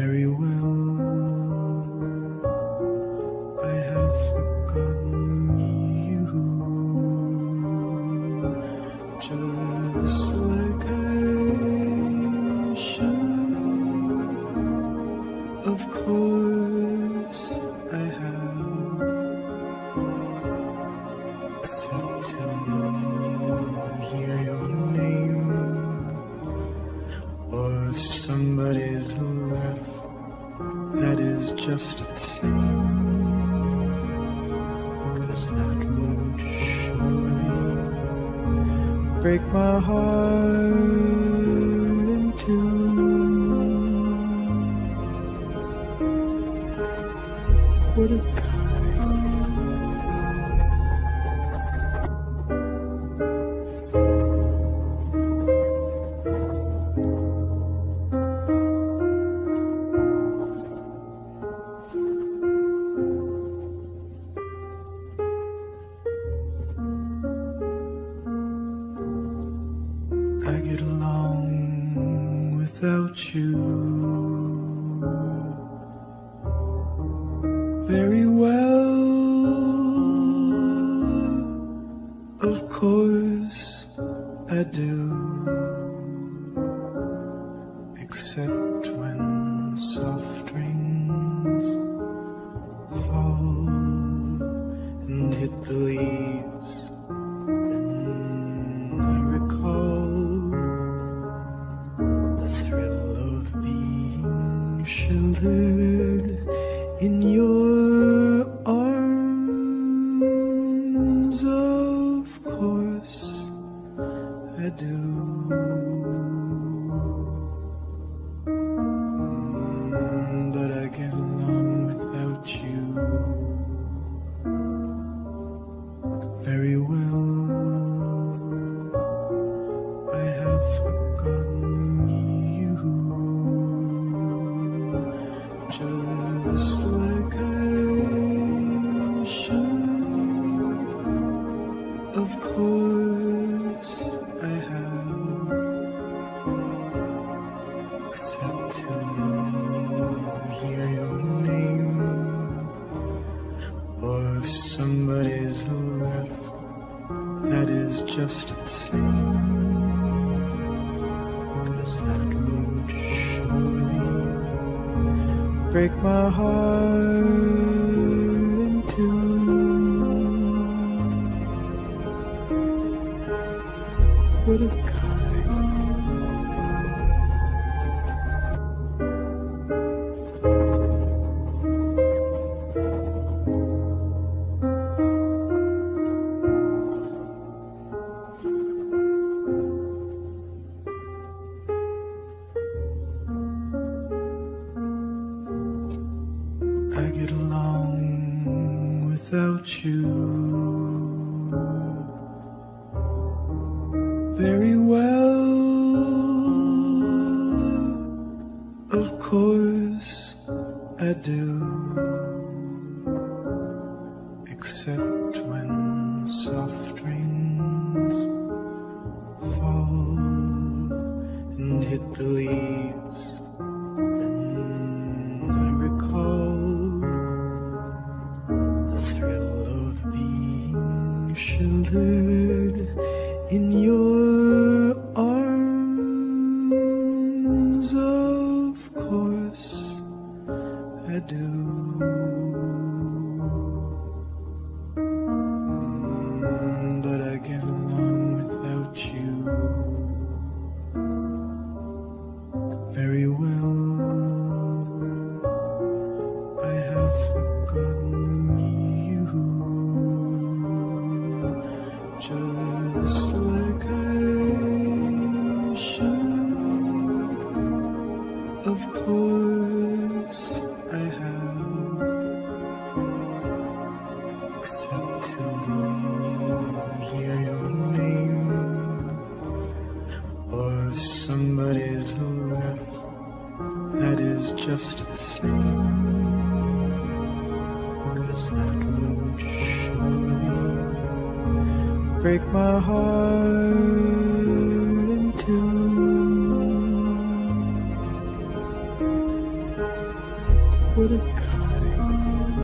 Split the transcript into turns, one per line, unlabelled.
very well. I have forgotten you, just like I should. Of course, I have. Except somebody's laugh that is just the same. Cause that would surely break my heart in two. What a I get along without you very well. Of course, I do, except when soft very well. I have forgotten you, just like I should. Of course, I have, except to hear your somebody's that is just same. Cause that would surely break my heart in two. What a you very well. Of course, I do, except when soft rains fall and hit the leaves. To hear your name or somebody's laugh that is just the same. Cause that would surely break my heart